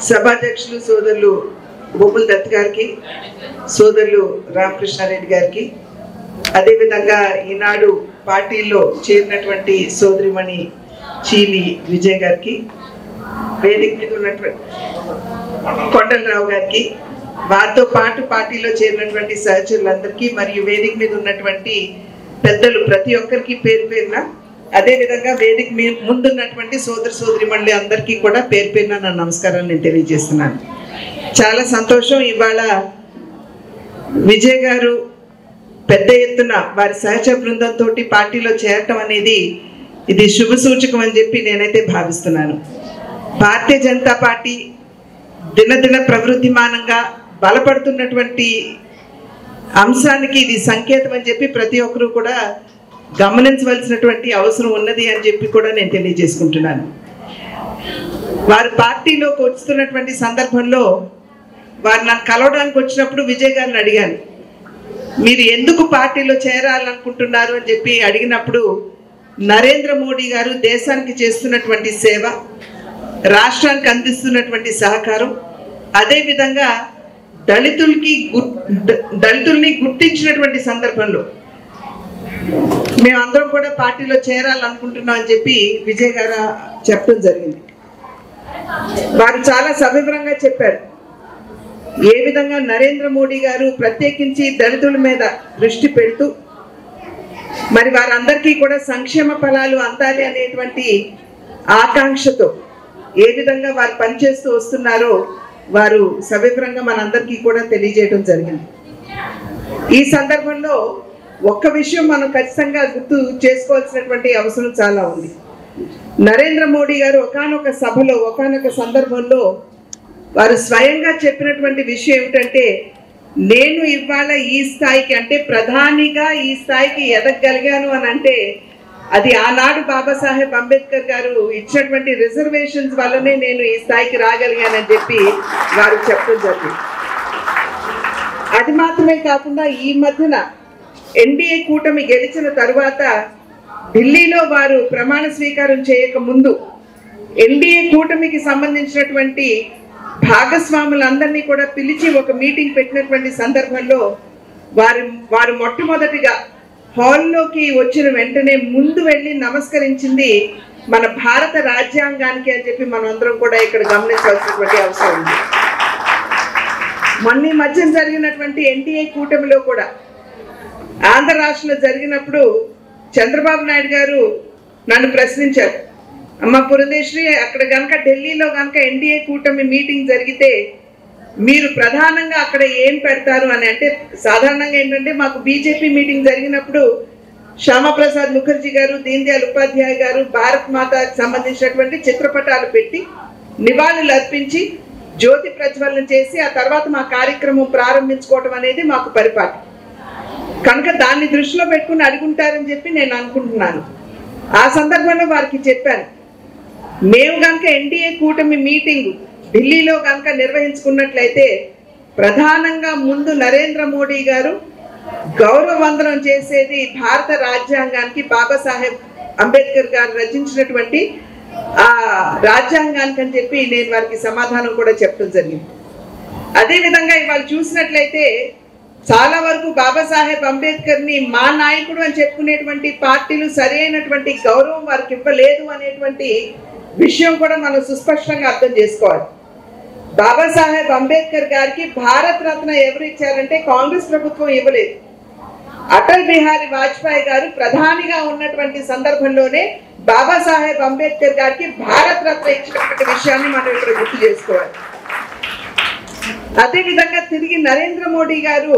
సభాధ్యక్షులు సోదరులు బొబ్బుల దత్ గారికి సోదరులు రామకృష్ణారెడ్డి గారికి. అదేవిధంగా ఈనాడు పార్టీలో చేరినటువంటి సోదరిమణి చీలి విజయ్ గారికి వేదిక మీద ఉన్నటువంటి కొండలరావు గారికి వారితో పాటు పార్టీలో చేరినటువంటి సహచరులందరికీ మరియు వేదిక మీద ఉన్నటువంటి పెద్దలు ప్రతి ఒక్కరికి పేరు పేరున అదే విధంగా వేదిక మీ ముందున్నటువంటి సోదర సోదరి మండలి అందరికీ కూడా పేరు పేరున నా నమస్కారాలు నేను తెలియజేస్తున్నాను. చాలా సంతోషం ఇవాళ విజయ్ గారు పెద్ద ఎత్తున వారి సహచర బృందంతో పార్టీలో చేరటం అనేది ఇది శుభ సూచకం అని చెప్పి నేనైతే భావిస్తున్నాను. భారతీయ జనతా పార్టీ దినదిన ప్రవృద్ధిమానంగా బలపడుతున్నటువంటి అంశానికి ఇది సంకేతం అని చెప్పి ప్రతి ఒక్కరూ కూడా గమనించవలసినటువంటి అవసరం ఉన్నది అని చెప్పి కూడా నేను తెలియజేసుకుంటున్నాను. వారు పార్టీలోకి వస్తున్నటువంటి సందర్భంలో వారు నాకు కలవడానికి వచ్చినప్పుడు విజయ్ గారిని అడిగాను. మీరు ఎందుకు పార్టీలో చేరాలనుకుంటున్నారు అని చెప్పి అడిగినప్పుడు నరేంద్ర మోడీ గారు దేశానికి చేస్తున్నటువంటి సేవ రాష్ట్రానికి అందిస్తున్నటువంటి సహకారం అదేవిధంగా దళితులకి గు- ద- దళితుల్ని గుర్తించినటువంటి సందర్భంలో మేమందరం కూడా పార్టీలో చేరాలనుకుంటున్నాం అని చెప్పి విజయ్ గారు చెప్పడం జరిగింది. వారు చాలా సవివరంగా చెప్పారు. ఏ విధంగా నరేంద్ర మోడీ గారు ప్రత్యేకించి దళితుల మీద దృష్టి పెడుతూ మరి వారందరికీ కూడా సంక్షేమ ఫలాలు అందాలి అనేటువంటి ఆకాంక్షతో ఏ విధంగా వారు పనిచేస్తూ వస్తున్నారో వారు సవివరంగా మనందరికీ కూడా తెలియజేయడం జరిగింది. ఈ సందర్భంలో ఒక్క విషయం మనం ఖచ్చితంగా గుర్తు చేసుకోవాల్సినటువంటి అవసరం చాలా ఉంది. నరేంద్ర మోడీ గారు ఒకానొక సభలో ఒకానొక సందర్భంలో వారు స్వయంగా చెప్పినటువంటి విషయం ఏమిటంటే నేను ఇవాళ ఈ స్థాయికి అంటే ప్రధానిగా ఈ స్థాయికి ఎదగగలిగాను అని అంటే అది ఆనాడు బాబాసాహెబ్ అంబేద్కర్ గారు ఇచ్చినటువంటి రిజర్వేషన్స్ వల్లనే నేను ఈ స్థాయికి రాగలిగానని చెప్పి వారు చెప్పడం జరిగింది. అది మాత్రమే కాకుండా ఈ మధ్యన ఎన్డీఏ కూటమి గెలిచిన తరువాత ఢిల్లీలో వారు ప్రమాణ స్వీకారం చేయక ముందు ఎన్డీఏ కూటమికి సంబంధించినటువంటి భాగస్వాములందరినీ కూడా పిలిచి ఒక మీటింగ్ పెట్టినటువంటి సందర్భంలో వారు వారు మొట్టమొదటిగా హాల్లోకి వచ్చిన వెంటనే ముందు వెళ్ళి నమస్కరించింది మన భారత రాజ్యాంగానికి అని చెప్పి మనందరం కూడా ఇక్కడ గమనించాల్సినటువంటి అవసరం ఉంది. మొన్న మధ్య జరిగినటువంటి ఎన్డీఏ కూటమిలో కూడా ఆంధ్ర రాష్ట్రంలో జరిగినప్పుడు చంద్రబాబు నాయుడు గారు నన్ను ప్రశ్నించారు. అమ్మ పురదేశ్వరి అక్కడ కనుక ఢిల్లీలో కనుక ఎన్డీఏ కూటమి మీటింగ్ జరిగితే మీరు ప్రధానంగా అక్కడ ఏం పెడతారు అని అంటే సాధారణంగా ఏంటంటే మాకు బీజేపీ మీటింగ్ జరిగినప్పుడు శ్యామప్రసాద్ ముఖర్జీ గారు దీన్ దయాల్ ఉపాధ్యాయ గారు భారత్ మాతకి సంబంధించినటువంటి చిత్రపటాలు పెట్టి నివాళులు అర్పించి జ్యోతి ప్రజ్వలన చేసి ఆ తర్వాత మా కార్యక్రమం ప్రారంభించుకోవటం అనేది మాకు పరిపాటి. కనుక దాన్ని దృష్టిలో పెట్టుకుని అడుగుంటారని చెప్పి నేను అనుకుంటున్నాను. ఆ సందర్భంలో వారికి చెప్పాను. మేము కనుక ఎన్డీఏ కూటమి మీటింగ్ ఢిల్లీలో కనుక నిర్వహించుకున్నట్లయితే ప్రధానంగా ముందు నరేంద్ర మోడీ గారు గౌరవ వందనం చేసేది భారత రాజ్యాంగానికి బాబాసాహెబ్ అంబేద్కర్ గారు రచించినటువంటి ఆ రాజ్యాంగానికి అని చెప్పి నేను వారికి సమాధానం కూడా చెప్పడం జరిగింది. అదేవిధంగా ఇవాళ చూసినట్లయితే చాలా వరకు బాబాసాహెబ్ అంబేద్కర్ని మా నాయకుడు అని చెప్పుకునేటువంటి పార్టీలు సరైనటువంటి గౌరవం వారికి ఇవ్వలేదు అనేటువంటి విషయం కూడా మనం సుస్పష్టంగా అర్థం చేసుకోవాలి. బాబాసాహెబ్ అంబేద్కర్ గారికి భారత్ రత్న ఎవరు ఇచ్చారంటే కాంగ్రెస్ ప్రభుత్వం ఇవ్వలేదు. అటల్ బిహారీ వాజ్పేయి గారు ప్రధానిగా ఉన్నటువంటి సందర్భంలోనే బాబాసాహెబ్ అంబేద్కర్ గారికి భారత్ రత్న ఇచ్చినటువంటి విషయాన్ని మనం ఇక్కడ గుర్తు చేసుకోవాలి. అదే విధంగా తిరిగి నరేంద్ర మోడీ గారు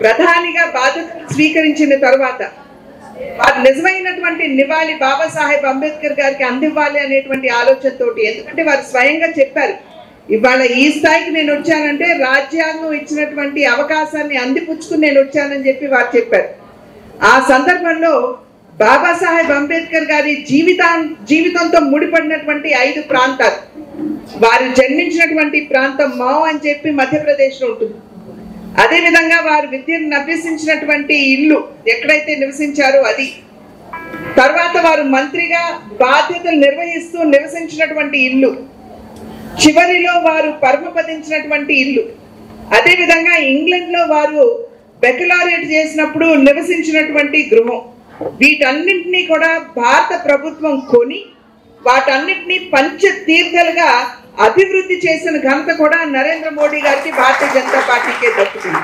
ప్రధానిగా బాధ్యతలు స్వీకరించిన తర్వాత వారు నిజమైనటువంటి నివాళి బాబాసాహెబ్ అంబేద్కర్ గారికి అందివ్వాలి అనేటువంటి ఆలోచనతోటి ఎందుకంటే వారు స్వయంగా చెప్పారు ఇవాళ ఈ స్థాయికి నేను వచ్చానంటే రాజ్యాంగం ఇచ్చినటువంటి అవకాశాన్ని అందిపుచ్చుకుని నేను వచ్చానని చెప్పి వారు చెప్పారు. ఆ సందర్భంలో బాబాసాహెబ్ అంబేద్కర్ గారి జీవితా జీవితంతో ముడిపడినటువంటి ఐదు ప్రాంతాలు. వారు జన్మించినటువంటి ప్రాంతం మావ్ అని చెప్పి మధ్యప్రదేశ్లో ఉంటుంది. అదే విధంగా వారు విద్యను అభ్యసించినటువంటి ఇల్లు ఎక్కడైతే నివసించారో అది. తర్వాత వారు మంత్రిగా బాధ్యతలు నిర్వహిస్తూ నివసించినటువంటి ఇల్లు. చివరిలో వారు పరమపదించినటువంటి ఇల్లు. అదేవిధంగా ఇంగ్లండ్లో వారు బెకలారియట్ చేసినప్పుడు నివసించినటువంటి గృహం. వీటన్నింటినీ కూడా భారత ప్రభుత్వం కొని వాటన్నిటినీ పంచ తీర్థలుగా అభివృద్ధి చేసిన ఘనత కూడా నరేంద్ర మోడీ గారికి భారతీయ జనతా పార్టీకే దక్కుతుంది.